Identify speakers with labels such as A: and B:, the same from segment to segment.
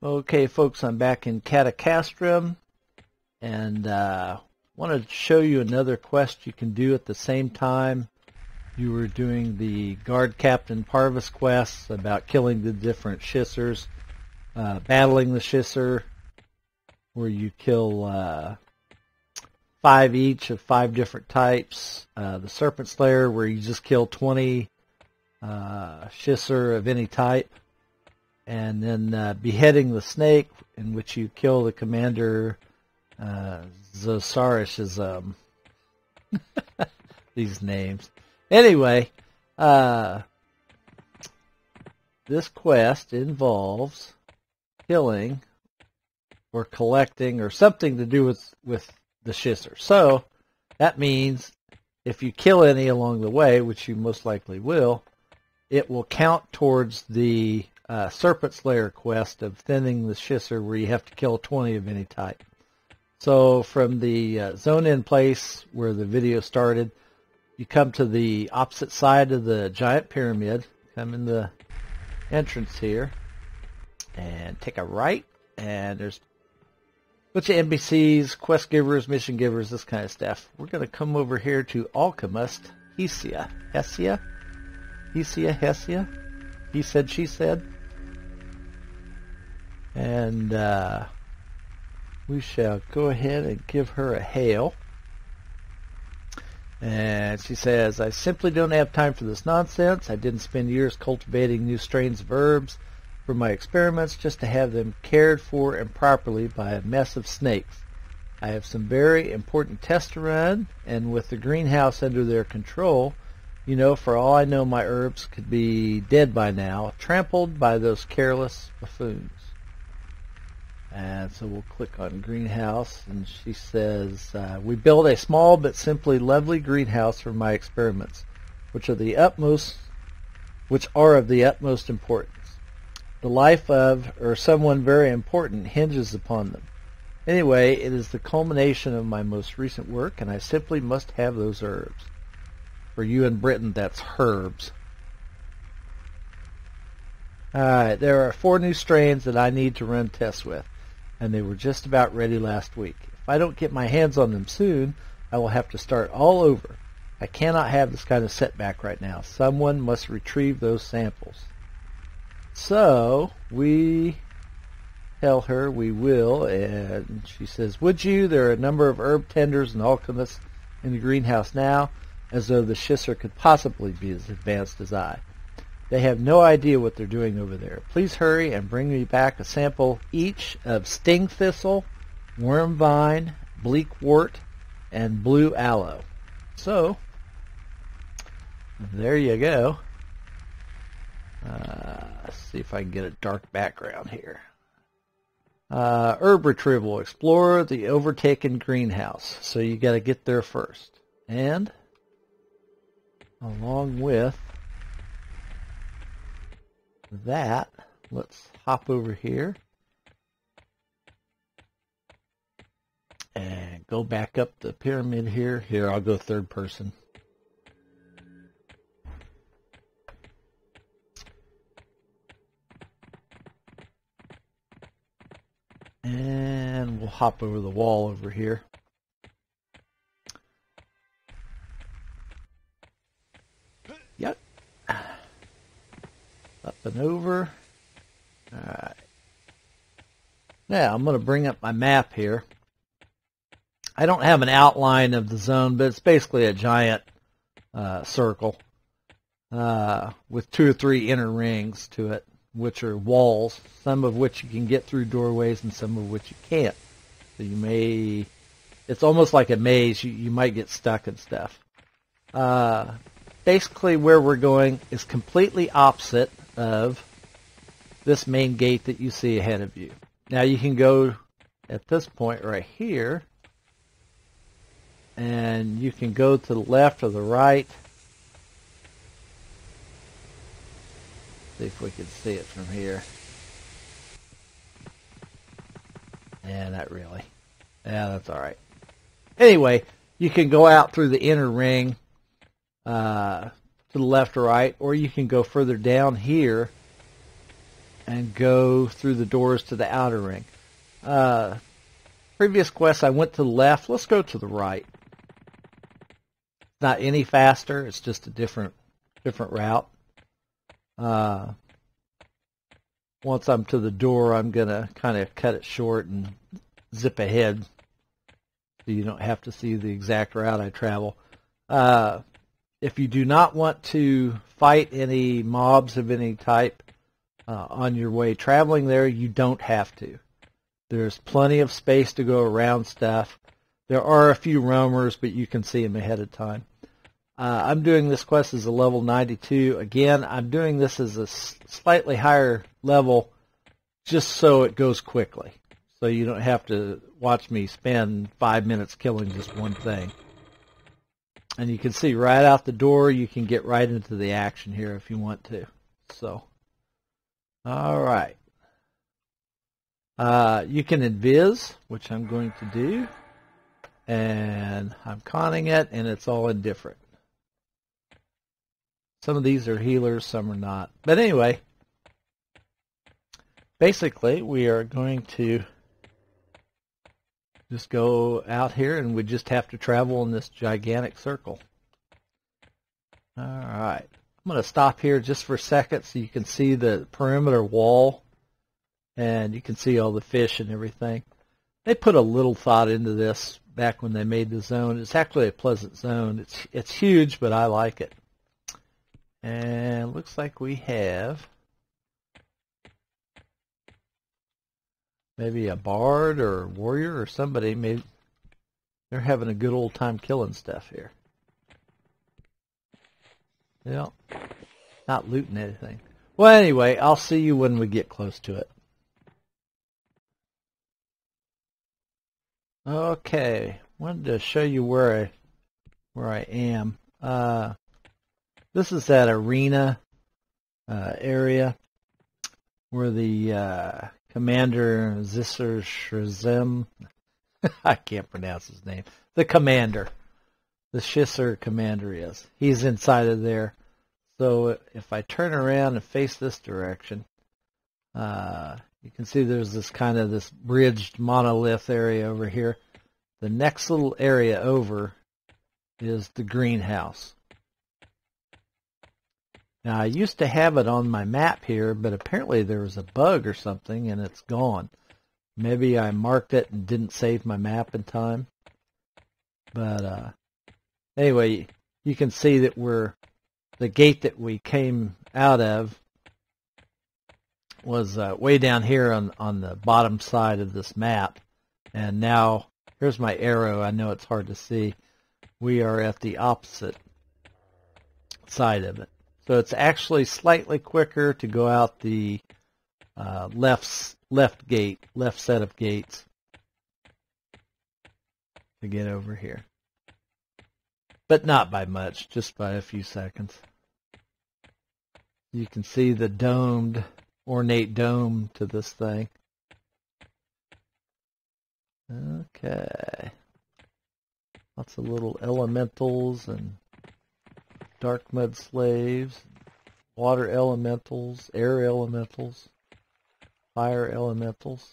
A: Okay, folks, I'm back in Katta Castrum, and uh, wanted to show you another quest you can do at the same time you were doing the Guard Captain Parvis quests about killing the different Shissars, uh, battling the Shissar, where you kill uh, five each of five different types. Uh, the Serpent Slayer, where you just kill 20 uh, of any type and then uh, beheading the snake, in which you kill the commander. Uh, Zosarish is um, these names. Anyway, uh, this quest involves killing or collecting or something to do with with the Shissar. So that means if you kill any along the way, which you most likely will, it will count towards the uh, Serpent Slayer quest of thinning the Shissar where you have to kill 20 of any type. So from the uh, zone in place where the video started, you come to the opposite side of the giant pyramid, come in the entrance here, and take a right, and there's a bunch of NPCs, quest givers, mission givers, this kind of stuff. We're going to come over here to Alchemist Hesia. Hesia? Hesia, Hesia? He said, she said. And uh, we shall go ahead and give her a hail. And she says, I simply don't have time for this nonsense. I didn't spend years cultivating new strains of herbs for my experiments just to have them cared for and properly by a mess of snakes. I have some very important tests to run, and with the greenhouse under their control, you know, for all I know, my herbs could be dead by now, trampled by those careless buffoons. And so we'll click on greenhouse and she says, uh, we build a small but simply lovely greenhouse for my experiments, which are the utmost, which are of the utmost importance. The life of, or someone very important hinges upon them. Anyway, it is the culmination of my most recent work and I simply must have those herbs. For you in Britain, that's herbs. Alright, there are four new strains that I need to run tests with and they were just about ready last week. If I don't get my hands on them soon, I will have to start all over. I cannot have this kind of setback right now. Someone must retrieve those samples. So we tell her we will, and she says, would you? There are a number of herb tenders and alchemists in the greenhouse now, as though the Shissar could possibly be as advanced as I. They have no idea what they're doing over there. Please hurry and bring me back a sample each of sting thistle, worm vine, bleakwort, and blue aloe. So, there you go. Uh, see if I can get a dark background here. Uh, herb retrieval. Explore the overtaken greenhouse. So you got to get there first. And along with that, let's hop over here and go back up the pyramid here. Here, I'll go third person. And we'll hop over the wall over here. Up and over. Alright. Now I'm going to bring up my map here. I don't have an outline of the zone, but it's basically a giant uh, circle uh, with two or three inner rings to it, which are walls, some of which you can get through doorways and some of which you can't. So you may, it's almost like a maze. You, you might get stuck and stuff. Uh, basically where we're going is completely opposite of this main gate that you see ahead of you. Now you can go at this point right here and you can go to the left or the right. See if we can see it from here. Yeah, not really. Yeah, that's all right. Anyway, you can go out through the inner ring uh, to the left or right, or you can go further down here and go through the doors to the outer ring. Uh, previous quest, I went to the left. Let's go to the right. Not any faster. It's just a different different route. Uh, once I'm to the door, I'm gonna kind of cut it short and zip ahead, so you don't have to see the exact route I travel. Uh, if you do not want to fight any mobs of any type uh, on your way traveling there, you don't have to. There's plenty of space to go around stuff. There are a few roamers, but you can see them ahead of time. Uh, I'm doing this quest as a level 92. Again, I'm doing this as a slightly higher level just so it goes quickly. So you don't have to watch me spend five minutes killing just one thing. And you can see right out the door, you can get right into the action here if you want to. So, all right. Uh, you can invis, which I'm going to do. And I'm conning it, and it's all indifferent. Some of these are healers, some are not. But anyway, basically, we are going to just go out here and we just have to travel in this gigantic circle. All right. I'm going to stop here just for a second so you can see the perimeter wall and you can see all the fish and everything. They put a little thought into this back when they made the zone. It's actually a pleasant zone. It's it's huge, but I like it. And looks like we have maybe a bard or a warrior or somebody. Maybe they're having a good old time killing stuff here. Yeah, not looting anything. Well, anyway, I'll see you when we get close to it. Okay, wanted to show you where I where I am. Uh, this is that arena uh, area where the uh, Commander Zisser Shrazem, I can't pronounce his name, the commander, the Shissar commander is. He's inside of there. So if I turn around and face this direction, uh, you can see there's this kind of this bridged monolith area over here. The next little area over is the greenhouse. Now I used to have it on my map here, but apparently there was a bug or something and it's gone. Maybe I marked it and didn't save my map in time. But uh, anyway, you can see that we're the gate that we came out of was uh, way down here on on the bottom side of this map, and now here's my arrow. I know it's hard to see. We are at the opposite side of it. So it's actually slightly quicker to go out the uh, left left gate, left set of gates to get over here. But not by much, just by a few seconds. You can see the domed, ornate dome to this thing. Okay. Lots of little elementals and dark mud slaves, water elementals, air elementals, fire elementals.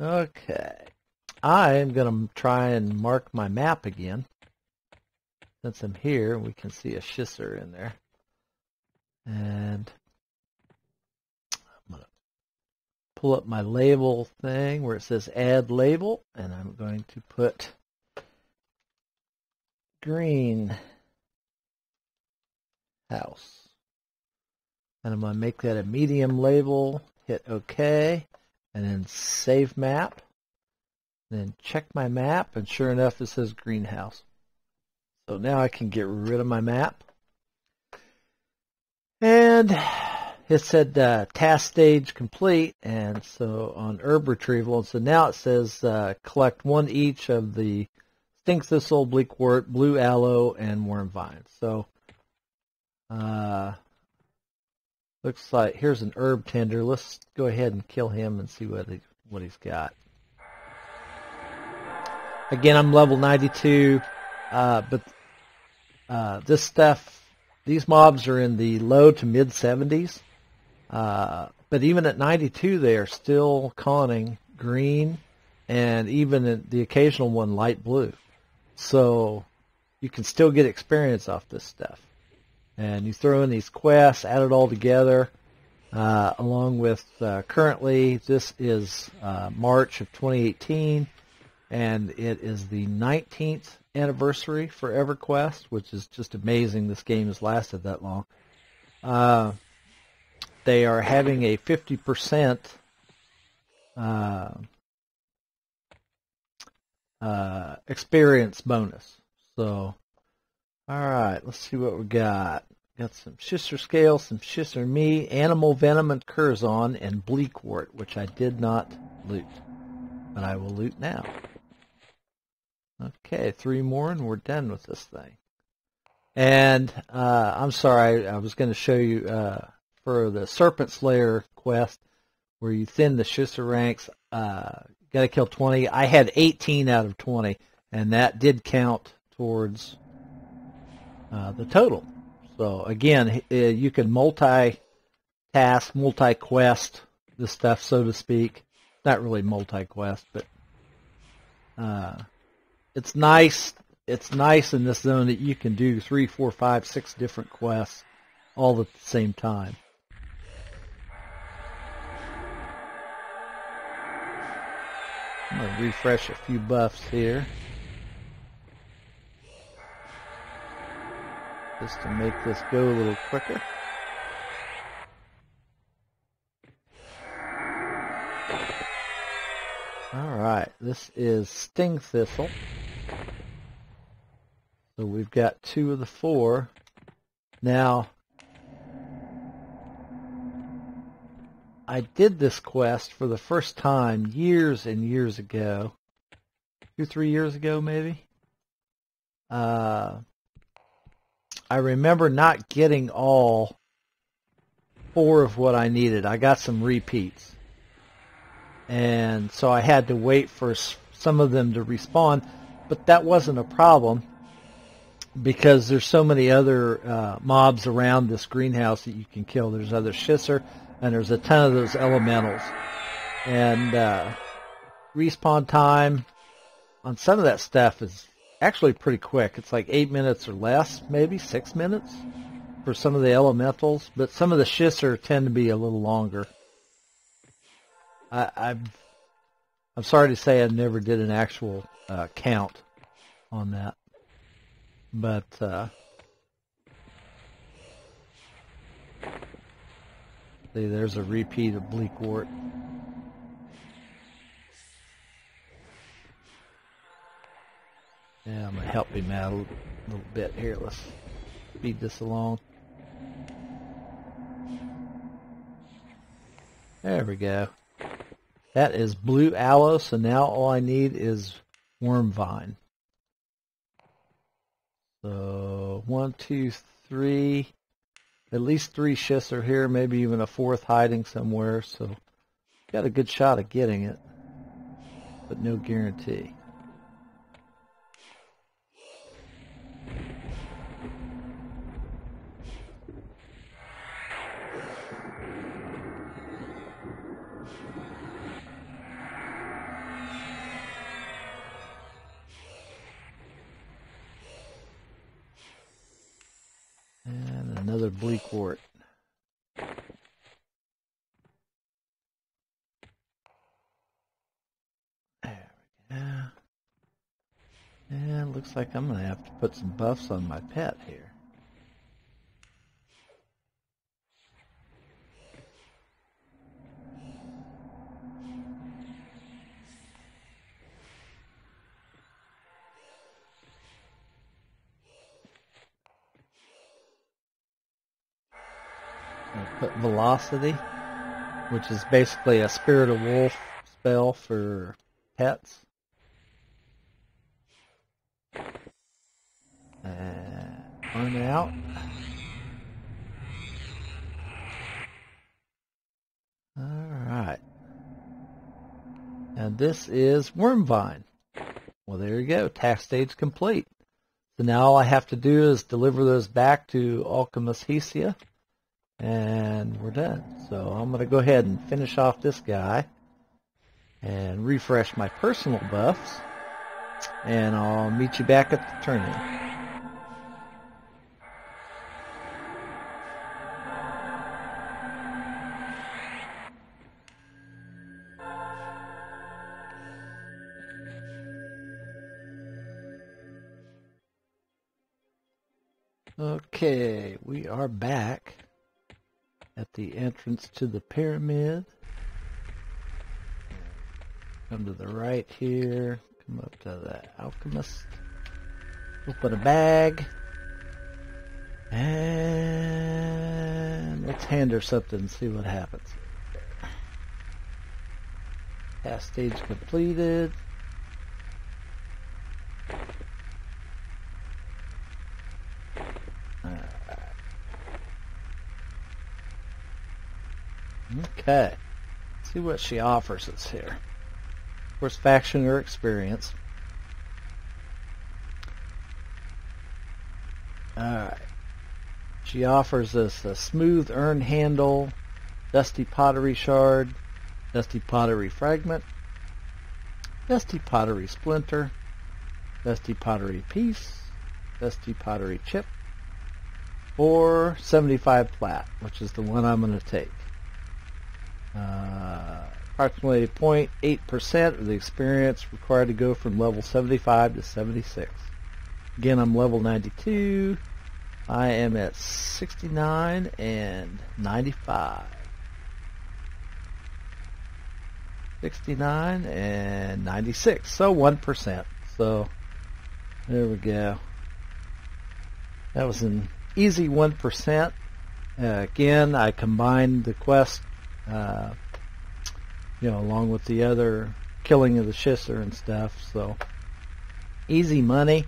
A: Okay. I am going to try and mark my map again. Since I'm here, we can see a Shissar in there. And I'm going to pull up my label thing where it says add label, and I'm going to put green house. And I'm going to make that a medium label, hit OK, and then save map. Then check my map, and sure enough, it says greenhouse. So now I can get rid of my map. And it said uh, task stage complete, and so on herb retrieval. And so now it says uh, collect one each of the stink thistle, bleakwort, blue aloe, and worm vine. So uh, looks like here's an herb tender. Let's go ahead and kill him and see what he, what he's got. Again, I'm level 92, uh, but uh, this stuff, these mobs are in the low to mid 70s. Uh, but even at 92, they are still conning green and even the occasional one light blue. So you can still get experience off this stuff. And you throw in these quests, add it all together, uh, along with uh, currently this is uh, March of 2018, and it is the 19th anniversary for EverQuest, which is just amazing. This game has lasted that long. Uh, they are having a 50% uh, uh, experience bonus. So, all right, let's see what we got. Got some Shissar Scale, some Shissar Me, Animal Venom and Curzon, and Bleakwort, which I did not loot. But I will loot now. Okay, three more and we're done with this thing. And uh, I'm sorry, I was going to show you uh, for the Serpent Slayer quest where you thin the Shissar ranks. Uh, got to kill 20. I had 18 out of 20, and that did count towards uh, the total. So again, uh, you can multi-task, multi-quest this stuff, so to speak. Not really multi-quest, but uh, it's nice. It's nice in this zone that you can do three, four, five, six different quests all at the same time. I'm to refresh a few buffs here. Just to make this go a little quicker. Alright, this is Sting Thistle. So we've got two of the four. Now, I did this quest for the first time years and years ago. Two, three years ago, maybe. Uh, I remember not getting all four of what I needed. I got some repeats. And so I had to wait for some of them to respawn, but that wasn't a problem because there's so many other uh, mobs around this greenhouse that you can kill. There's other Shissar, and there's a ton of those elementals. And uh, respawn time on some of that stuff is actually pretty quick. It's like eight minutes or less, maybe six minutes for some of the elementals, but some of the Shissar tend to be a little longer. I, I'm I'm sorry to say I never did an actual uh, count on that, but uh, see, there's a repeat of Bleakwort. Yeah, I'm gonna help him out a little bit here. Let's speed this along. There we go. That is blue aloe, so now all I need is worm vine. So one, two, three. At least three shifts are here, maybe even a fourth hiding somewhere. So got a good shot of getting it, but no guarantee. Another Bleakwort. There we go. And looks like I'm going to have to put some buffs on my pet here. put Velocity, which is basically a Spirit of Wolf spell for pets. Uh, and run out. Alright. And this is Wormvine. Well, there you go. Task stage complete. So now all I have to do is deliver those back to Alchemist Hesia And we're done. So I'm going to go ahead and finish off this guy and refresh my personal buffs. And I'll meet you back at the turn-in. Okay, we are back at the entrance to the pyramid. Come to the right here. Come up to the alchemist. Open a bag. And let's hand her something and see what happens. Past stage completed. Okay. Let's see what she offers us here. Of course, faction or experience. Alright. She offers us a smooth urn handle, dusty pottery shard, dusty pottery fragment, dusty pottery splinter, dusty pottery piece, dusty pottery chip, or 75 plat, which is the one I'm going to take. Uh, approximately 0.8% of the experience required to go from level 75 to 76. Again, I'm level 92. I am at 69 and 95. 69 and 96. So 1%. So there we go. That was an easy 1%. Uh, again, I combined the quest uh, you know, along with the other killing of the Shissar and stuff. So easy money.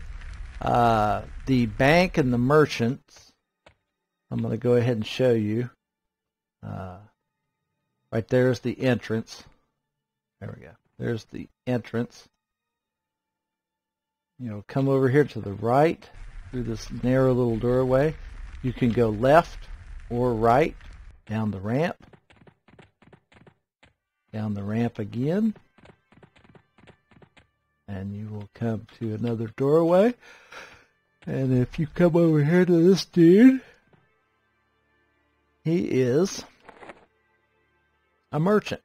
A: Uh, the bank and the merchants. I'm going to go ahead and show you. Uh, right there's the entrance. There we go. There's the entrance. You know, come over here to the right through this narrow little doorway. You can go left or right down the ramp down the ramp again. And you will come to another doorway. And if you come over here to this dude, he is a merchant,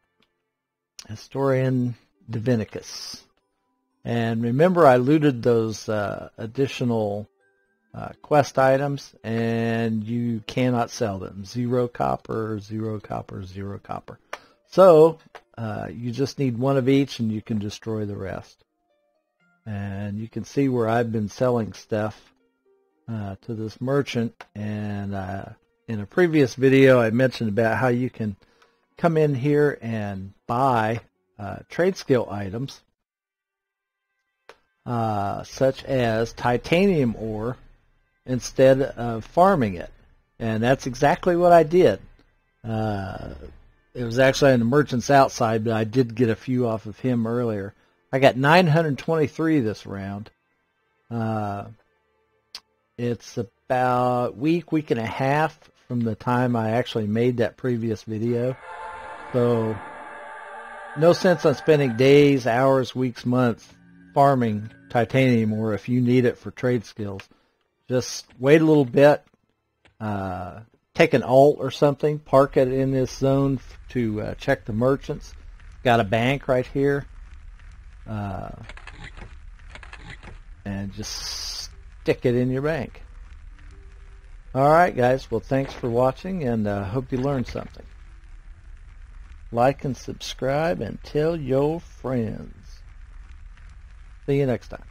A: historian Divinicus. And remember I looted those uh, additional uh, quest items and you cannot sell them. Zero copper, zero copper, zero copper. So uh, you just need one of each and you can destroy the rest. And you can see where I've been selling stuff uh, to this merchant. And uh, in a previous video, I mentioned about how you can come in here and buy uh, trade skill items, uh, such as titanium ore, instead of farming it. And that's exactly what I did. It was actually on the merchant's outside, but I did get a few off of him earlier. I got 923 this round. Uh, it's about week, week and a half from the time I actually made that previous video. So, no sense on spending days, hours, weeks, months farming titanium or if you need it for trade skills. Just wait a little bit, uh, take an alt or something, park it in this zone to uh, check the merchants. Got a bank right here. Uh, and just stick it in your bank. All right, guys. Well, thanks for watching, and uh, hope you learned something. Like and subscribe, and tell your friends. See you next time.